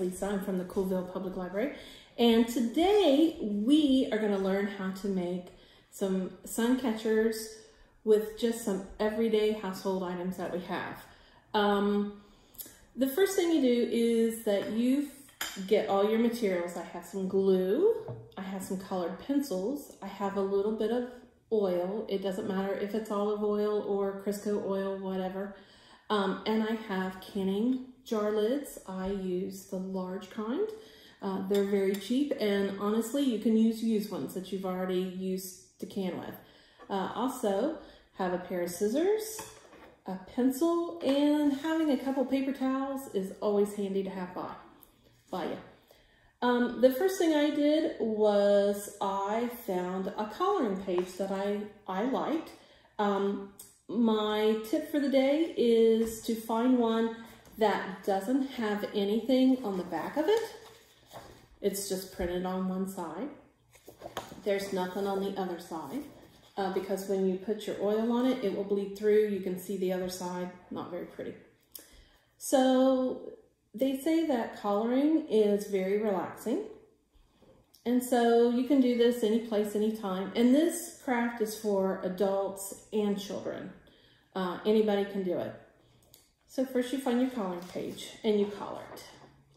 Lisa. I'm from the Coolville Public Library. And today we are going to learn how to make some sun catchers with just some everyday household items that we have. Um, the first thing you do is that you get all your materials. I have some glue, I have some colored pencils, I have a little bit of oil. It doesn't matter if it's olive oil or Crisco oil, whatever. Um, and I have canning jar lids. I use the large kind. Uh, they're very cheap and honestly you can use used ones that you've already used to can with. Uh, also have a pair of scissors, a pencil, and having a couple paper towels is always handy to have by, by you. Um, the first thing I did was I found a coloring page that I, I liked. Um, my tip for the day is to find one that doesn't have anything on the back of it. It's just printed on one side. There's nothing on the other side uh, because when you put your oil on it, it will bleed through. You can see the other side, not very pretty. So they say that coloring is very relaxing. And so you can do this any place, anytime. And this craft is for adults and children. Uh, anybody can do it. So first you find your coloring page and you color it.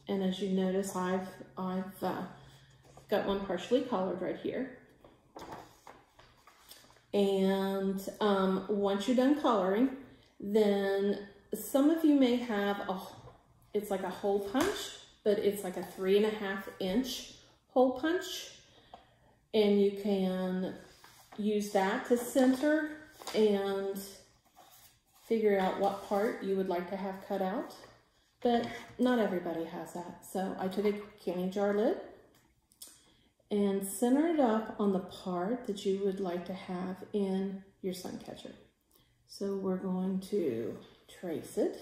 And as you notice, I've, I've uh, got one partially colored right here. And um, once you're done coloring, then some of you may have a it's like a hole punch, but it's like a three and a half inch hole punch. And you can use that to center and figure out what part you would like to have cut out. But not everybody has that. So I took a canning jar lid and center it up on the part that you would like to have in your sun catcher. So we're going to trace it.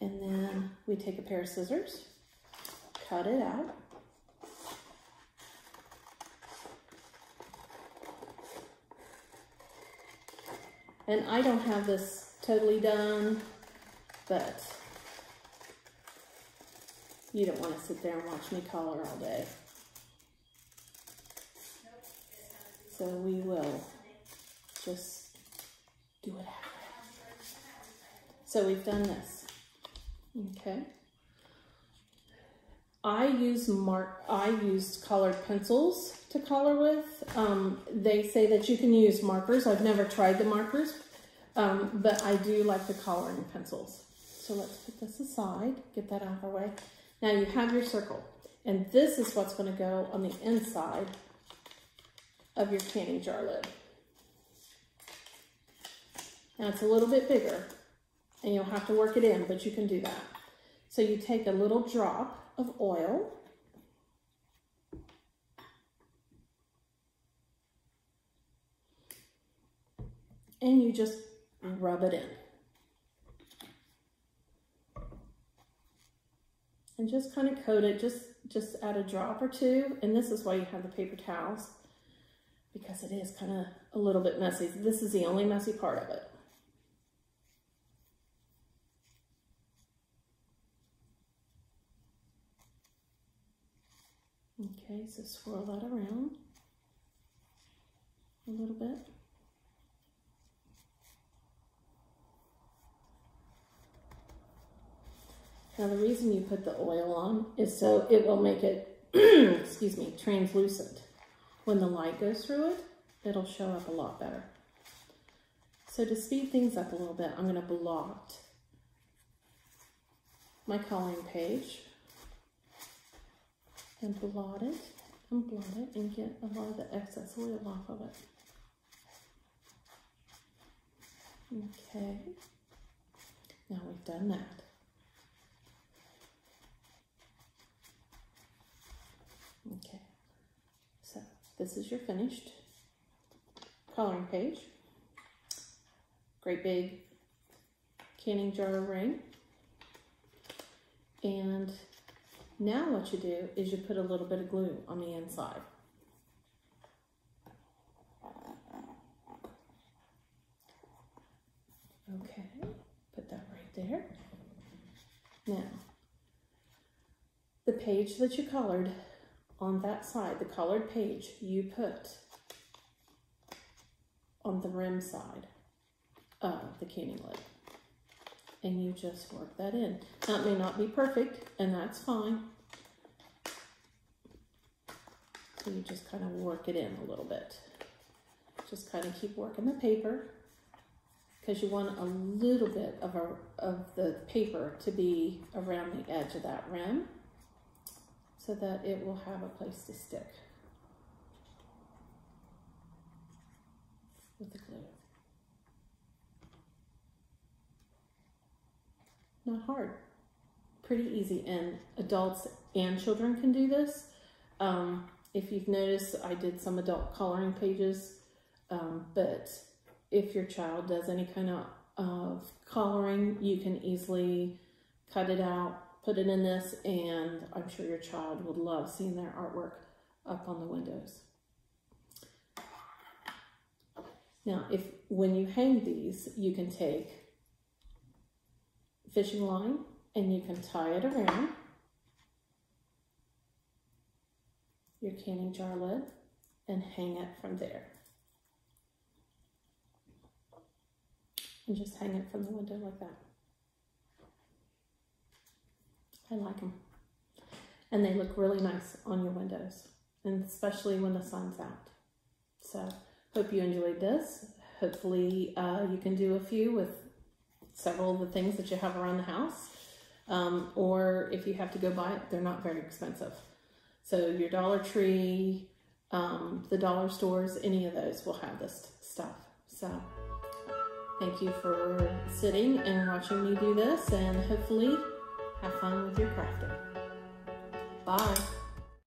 And then we take a pair of scissors, cut it out. And I don't have this totally done, but you don't want to sit there and watch me color all day. So we will just do it. So we've done this. Okay. I use mark. I used colored pencils to color with. Um, they say that you can use markers. I've never tried the markers, um, but I do like the coloring pencils. So let's put this aside, get that out of our way. Now you have your circle, and this is what's going to go on the inside of your canning jar lid. Now it's a little bit bigger, and you'll have to work it in, but you can do that. So you take a little drop of oil and you just rub it in. And just kind of coat it, just, just add a drop or two. And this is why you have the paper towels because it is kind of a little bit messy. This is the only messy part of it. Okay, so swirl that around a little bit. Now the reason you put the oil on is so it will make it, excuse me, translucent. When the light goes through it, it'll show up a lot better. So to speed things up a little bit, I'm going to blot my coloring page and blot it and blot it and get a lot of the excess oil off of it. Okay, now we've done that. Okay, so this is your finished coloring page. Great big canning jar ring. And now what you do is you put a little bit of glue on the inside. Okay, put that right there. Now, the page that you colored on that side, the colored page, you put on the rim side of the canning lid. And you just work that in. That may not be perfect, and that's fine. So you just kind of work it in a little bit. Just kind of keep working the paper because you want a little bit of, a, of the paper to be around the edge of that rim so that it will have a place to stick with the glue. Not hard, pretty easy and adults and children can do this. Um, if you've noticed, I did some adult coloring pages, um, but if your child does any kind of, of coloring, you can easily cut it out, put it in this, and I'm sure your child would love seeing their artwork up on the windows. Now, if when you hang these, you can take fishing line and you can tie it around your canning jar lid and hang it from there. And just hang it from the window like that. I like them. And they look really nice on your windows, and especially when the sun's out. So, hope you enjoyed this. Hopefully, uh, you can do a few with several of the things that you have around the house. Um, or if you have to go buy it, they're not very expensive. So your Dollar Tree, um, the dollar stores, any of those will have this stuff. So thank you for sitting and watching me do this and hopefully have fun with your crafting. Bye.